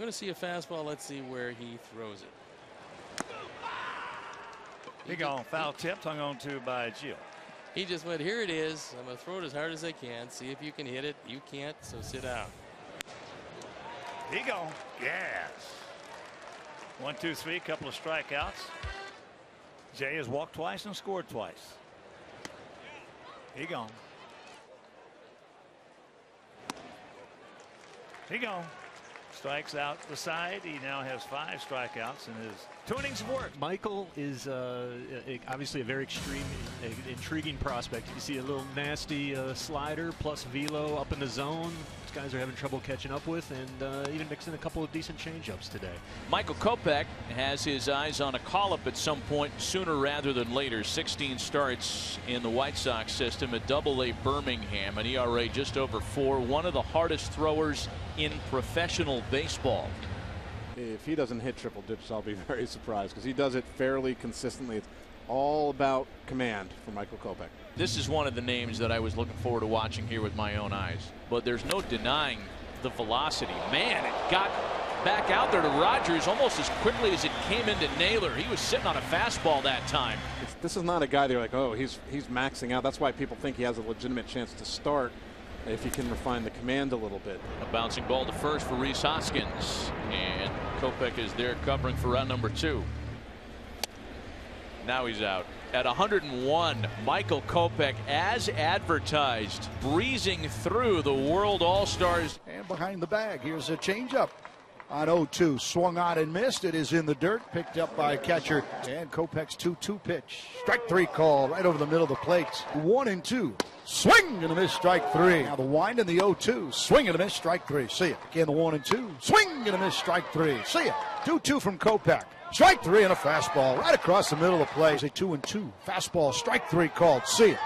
going to see a fastball. Let's see where he throws it. He gone foul tipped, hung on to by Gio. He just went, here it is. I'm going to throw it as hard as I can. See if you can hit it. You can't, so sit down. He gone. Yes. One, two, three, couple of strikeouts. Jay has walked twice and scored twice. He gone. He gone. Strikes out the side. He now has five strikeouts in his two innings of work. Michael is uh, obviously a very extreme, intriguing prospect. You see a little nasty uh, slider plus velo up in the zone. These guys are having trouble catching up with, and uh, even mixing a couple of decent changeups today. Michael Kopech has his eyes on a call-up at some point sooner rather than later. 16 starts in the White Sox system at Double-A Birmingham, an ERA just over four. One of the hardest throwers in professional baseball. If he doesn't hit triple dips, I'll be very surprised because he does it fairly consistently. It's all about command for Michael Kopech. This is one of the names that I was looking forward to watching here with my own eyes. But there's no denying the velocity. Man, it got back out there to Rogers almost as quickly as it came into Naylor. He was sitting on a fastball that time. It's, this is not a guy they're like, oh, he's he's maxing out. That's why people think he has a legitimate chance to start if he can refine the command a little bit. A bouncing ball to first for Rhys Hoskins. And Kopech is there covering for round number two. Now he's out. At 101, Michael Kopech, as advertised, breezing through the World All-Stars. And behind the bag, here's a changeup on 0-2. Swung on and missed. It is in the dirt, picked up by catcher. And Kopech's 2-2 pitch. Strike three call right over the middle of the plate. One and two. Swing and a miss, strike three. Now the wind and the 0-2. Swing and a miss, strike three. See it. Again, the one and two. Swing and a miss, strike three. See it. 2-2 from Kopech. Strike three and a fastball right across the middle of the plate. A two and two. Fastball, strike three called. See it.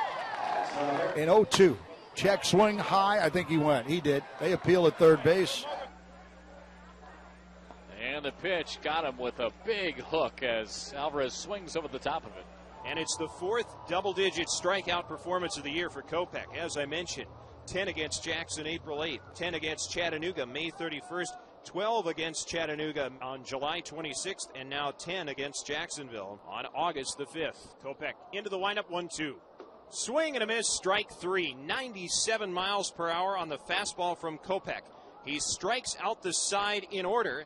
In 0-2. Check swing high. I think he went. He did. They appeal at third base. The pitch got him with a big hook as Alvarez swings over the top of it. And it's the fourth double digit strikeout performance of the year for Kopech. As I mentioned, 10 against Jackson April 8th, 10 against Chattanooga May 31st, 12 against Chattanooga on July 26th, and now 10 against Jacksonville on August the 5th. Kopech into the windup 1 2. Swing and a miss, strike three. 97 miles per hour on the fastball from Kopech. He strikes out the side in order.